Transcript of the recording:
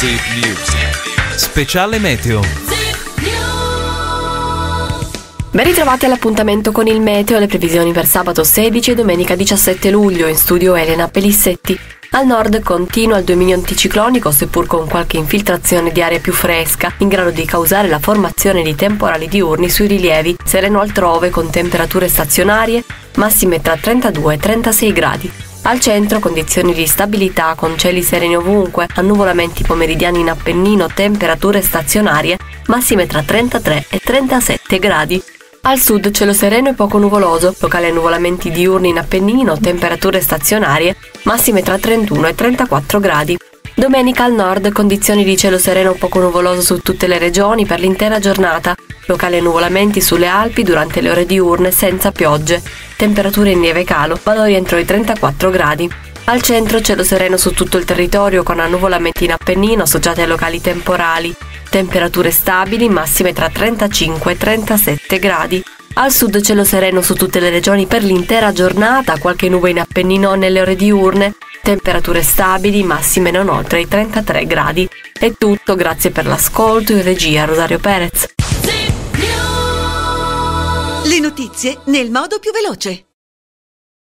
Zip News. Speciale meteo. Ben ritrovati all'appuntamento con il meteo e le previsioni per sabato 16 e domenica 17 luglio in studio Elena Pelissetti. Al nord continua il dominio anticiclonico, seppur con qualche infiltrazione di aria più fresca, in grado di causare la formazione di temporali diurni sui rilievi, sereno altrove con temperature stazionarie, massime tra 32 e 36 gradi. Al centro condizioni di stabilità con cieli sereni ovunque, annuvolamenti pomeridiani in Appennino, temperature stazionarie, massime tra 33 e 37 gradi. Al sud cielo sereno e poco nuvoloso, locali annuvolamenti diurni in Appennino, temperature stazionarie, massime tra 31 e 34 gradi. Domenica al nord condizioni di cielo sereno poco nuvoloso su tutte le regioni per l'intera giornata, locali annuvolamenti sulle Alpi durante le ore diurne senza piogge, temperature in lieve calo, valori entro i 34 gradi. Al centro cielo sereno su tutto il territorio con annuvolamenti in Appennino associati a locali temporali, temperature stabili massime tra 35 e 37 gradi. Al sud cielo sereno su tutte le regioni per l'intera giornata, qualche nube in Appennino nelle ore diurne, temperature stabili massime non oltre i 33 gradi. È tutto, grazie per l'ascolto in regia Rosario Perez. Le notizie nel modo più veloce.